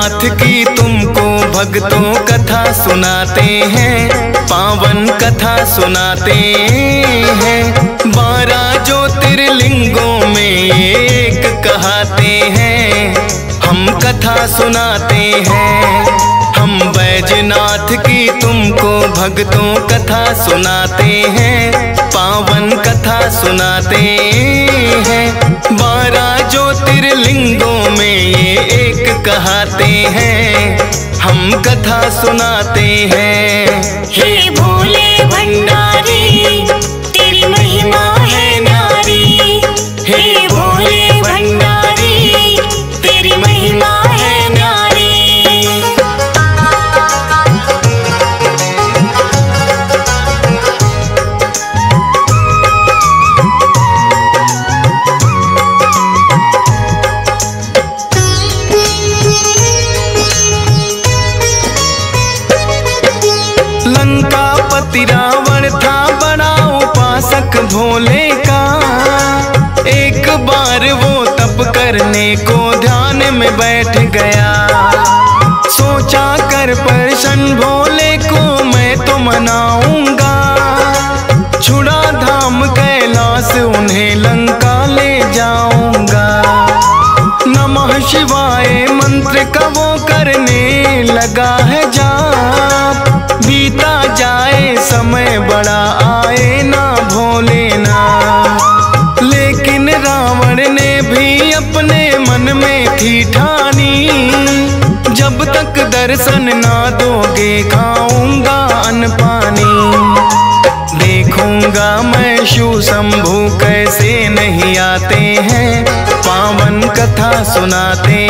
बैजनाथ की तुमको भक्तों कथा सुनाते हैं, पावन कथा सुनाते हैं। बारह ज्योतिर्लिंगों में एक कहते हैं, हम कथा सुनाते हैं। की भक्तों कथा सुनाते हैं, पावन कथा सुनाते हैं। बारह ज्योतिर्लिंगों में ये एक कहते हैं, हम कथा सुनाते हैं। हे भोले को ध्यान में बैठ गया। सोचा कर प्रसन्न भोले को मैं तो मनाऊँगा। छुड़ा धाम कैलाश उन्हें लंका ले जाऊँगा। नमः शिवाय मंत्र का वो करने लगा है जाप। बीता जाए समय बड़ा आए ना भोले ना लेकिन रावण ने थी ठानी जब तक दर्शन ना दोगे खाऊँगा अन्न पानी देखूँगा मैं शिव शंभु कैसे नहीं आते हैं, पावन कथा सुनाते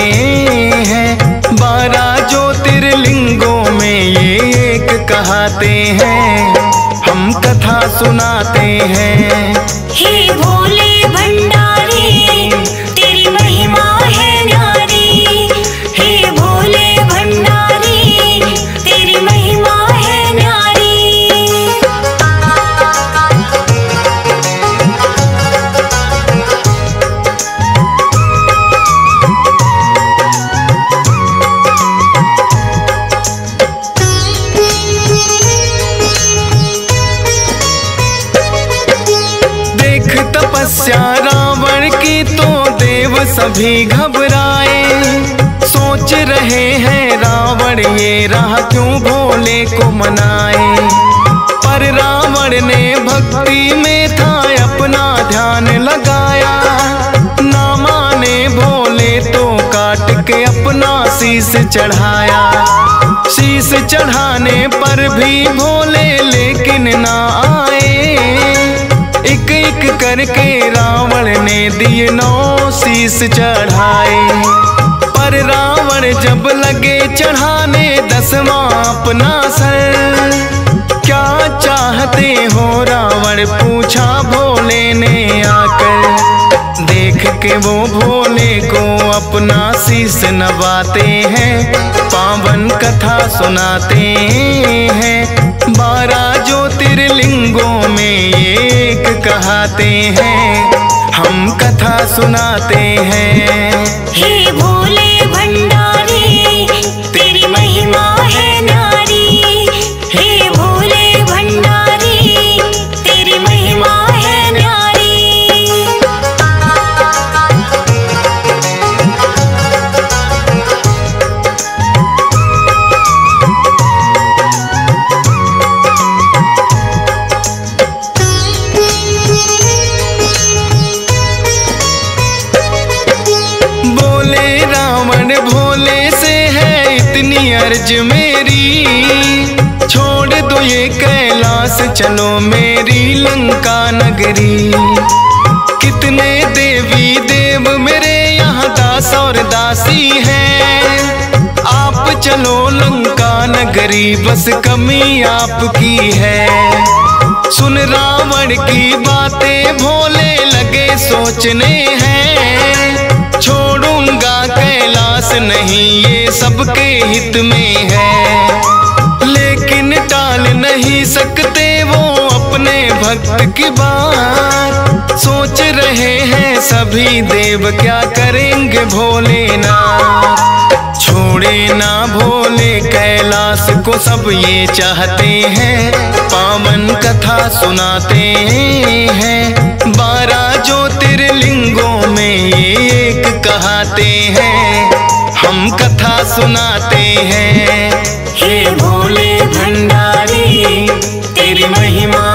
हैं। बारह ज्योतिर्लिंगों में ये एक कहते हैं, हम कथा सुनाते हैं। हे तपस्या रावण की तो देव सभी घबराए। सोच रहे हैं रावण, ये राह क्यों भोले को मनाए? पर रावण ने भक्ति में था अपना ध्यान लगाया। ना माने भोले तो काट के अपना शीश चढ़ाया। शीश चढ़ाने पर भी भोले लेकिन ना आए। करके रावण ने दिए नौ शीस चढ़ाए। पर रावण जब लगे चढ़ाने दसवा अपना सर। क्या चाहते हो रावण? पूछा भोले ने आकर। देख के वो भोले को अपना शीस नवाते हैं, पावन कथा सुनाते हैं। बारह कहते हैं हम कथा सुनाते हे। लंका नगरी बस कमी आपकी है। सुन रावण की बातें भोले लगे सोचने हैं। छोड़ूँगा कैलाश नहीं, ये सबके हित में है। लेकिन टाल नहीं सकते वो अपने भक्त की बात। सोच रहे हैं सभी देव, क्या करेंगे भोलेनाथ? छोड़े ना कैलाश को सब ये चाहते हैं, पावन कथा सुनाते हैं। बारह ज्योतिर्लिंगों में एक कहते हैं, हम कथा सुनाते हैं। हे भोले भंडारी, तेरी महिमा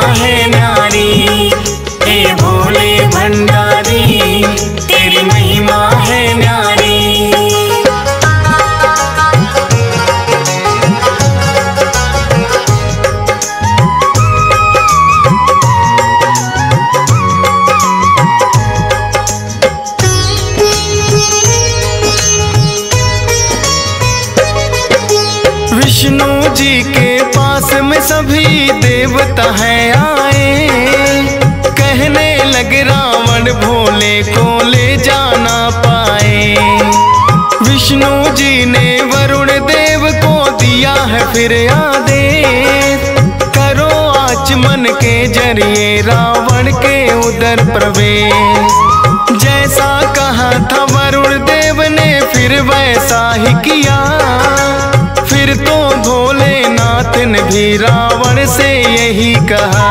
देवता हैं आए। कहने लगे रावण, भोले को ले जाना पाए। विष्णु जी ने वरुण देव को दिया है फिर आदेश। करो आचमन के ज़रिए रावण के उदर प्रवेश। जैसा कहा था वरुण देव ने, फिर वैसा ही किया। फिर तो ने भी रावण से यही कहा,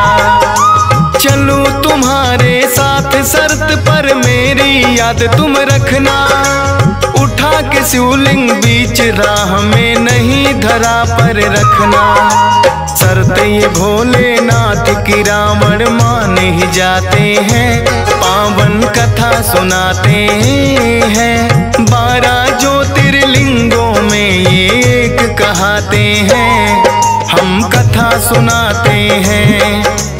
चलू तुम्हारे साथ शर्त पर मेरी याद तुम रखना, उठा के शिवलिंग बीच राह में नहीं धरा पर रखना। शर्त ये भोलेनाथ की रावण मान ही जाते हैं, पावन कथा सुनाते हैं, बारह ज्योतिर्लिंगों में ये एक कहाते हैं। हम कथा सुनाते हैं।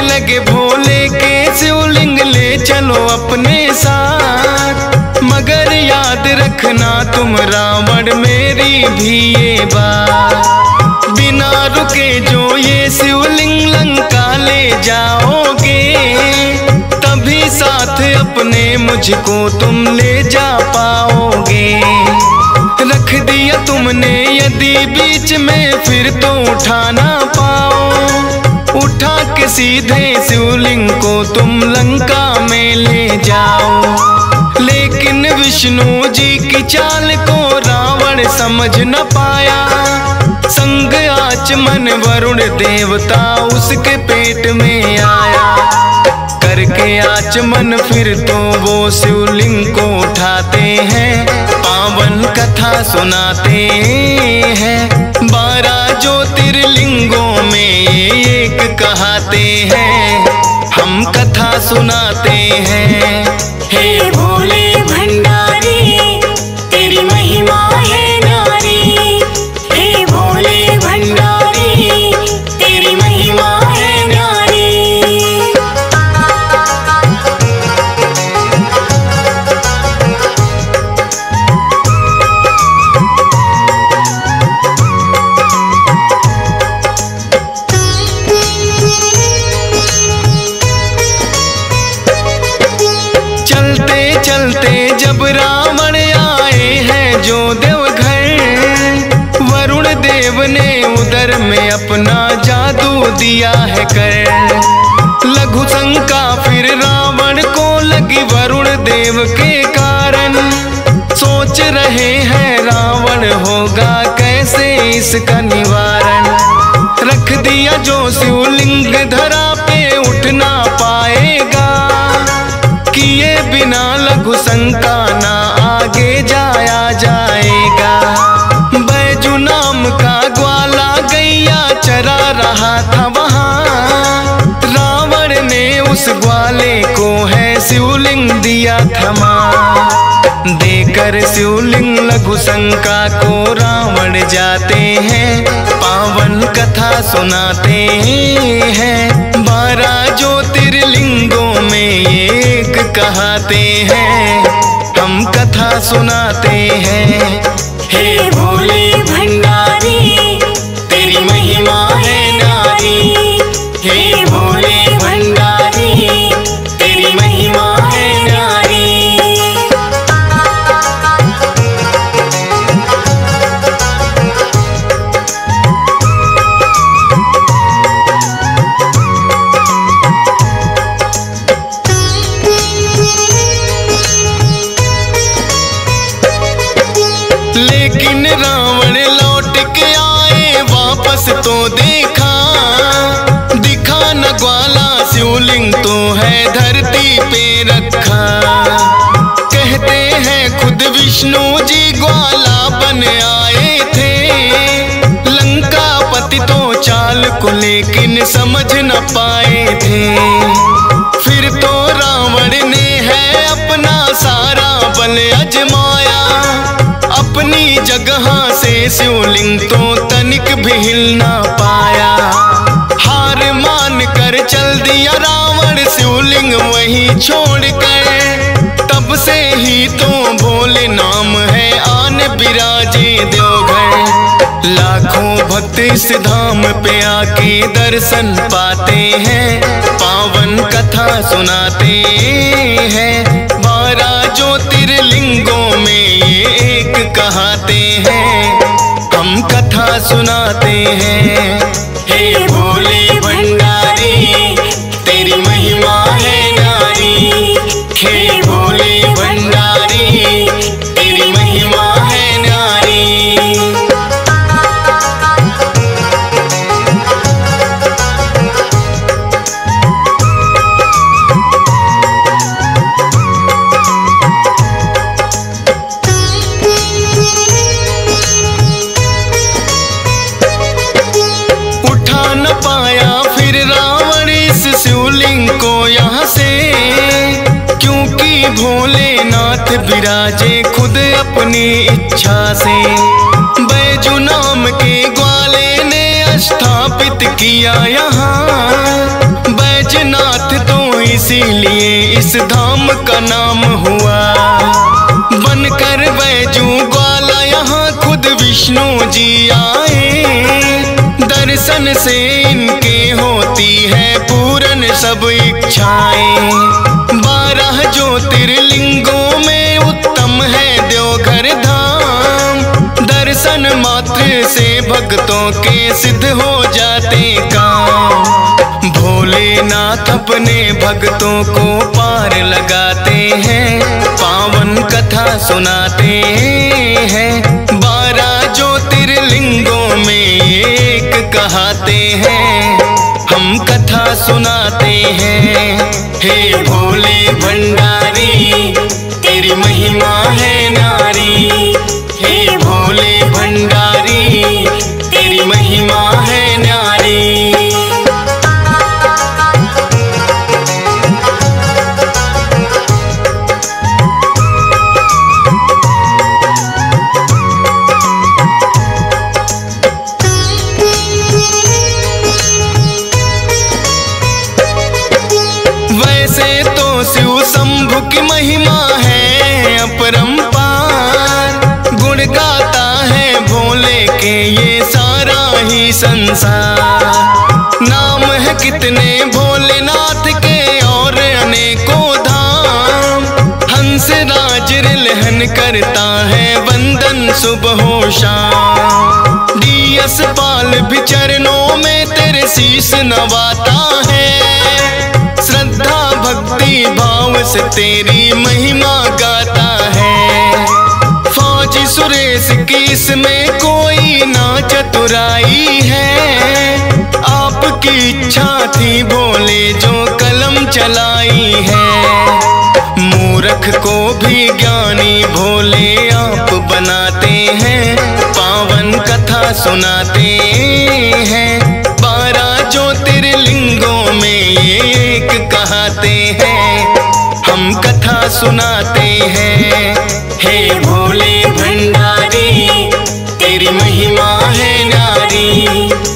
लगे भोले के शिवलिंग ले चलो अपने साथ। मगर याद रखना तुम रावण मेरी भी ये बात। बिना रुके जो ये शिवलिंग लंका ले जाओगे, तभी साथ अपने मुझको तुम ले जा पाओगे। रख दिया तुमने यदि बीच में, फिर तो उठा ना पाओ उठा के सीधे शिवलिंग को तुम लंका में ले जाओ। लेकिन विष्णु जी की चाल को रावण समझ न पाया। संग आचमन वरुण देवता उसके पेट में आया। करके आचमन फिर तो वो शिवलिंग को उठाते हैं, पावन कथा सुनाते हैं। बारह ज्योतिर्लिंगों में ये कहाते हैं हम कथा सुनाते हैं। हे भोले भंडारी दिया है कर। लघु शंका फिर रावण को लगी वरुण देव के कारण। सोच रहे हैं रावण होगा कैसे इसका निवारण। रख दिया जो शिवलिंग धरा शिवलिंग दिया थमा। देकर शिवलिंग लघु शंका को रावण जाते हैं, पावन कथा सुनाते हैं। बारह ज्योतिर्लिंगों में एक कहते हैं, हम कथा सुनाते हैं। हे भोले विष्णु जी ग्वाला बन आए थे। लंका पति तो चाल को लेकिन समझ न पाए थे। फिर तो रावण ने है अपना सारा बल अजमाया। अपनी जगह से शिवलिंग तो तनिक भी हिल ना पाया। हार मान कर चल दिया रावण, शिवलिंग वहीं छोड़ कर भक्त इस धाम पे आके दर्शन पाते हैं, पावन कथा सुनाते हैं, बारह ज्योतिर्लिंगों में ये एक कहते हैं, हम कथा सुनाते हैं। हे भोले भंडारी भोलेनाथ विराजे खुद अपनी इच्छा से। बैजू नाम के ग्वाले ने स्थापित किया यहाँ। बैजनाथ तो इसीलिए इस धाम का नाम हुआ। बनकर बैजू ग्वाला यहाँ खुद विष्णु जी आए। दर्शन से इनके होती है पूरन सब इच्छाएँ। भक्तों के सिद्ध हो जाते काम। भोलेनाथ अपने भक्तों को पार लगाते हैं, पावन कथा सुनाते हैं। बारह ज्योतिर्लिंगों में एक कहते हैं, हम कथा सुनाते हैं। हे भोले भंडारी, तेरी महिमा है। तेरी संसार। नाम है कितने भोलेनाथ के और अनेकों धाम। हंस राज रिलहन करता है वंदन सुबह शाम। डीएस पाल भी चरणों में तेरे शीश नवाता है। श्रद्धा भक्ति भाव से तेरी महिमा गाता है। फौजी सुरेश की इसमें कोई ना चतुराई है। आपकी इच्छा थी बोले जो कलम चलाई है। मूरख को भी ज्ञानी भोले आप बनाते हैं, पावन कथा सुनाते हैं। बारह ज्योतिर्लिंगों में ये एक कहते हैं, हम कथा सुनाते हैं। हे भोले भंडारी महिमा है नारी।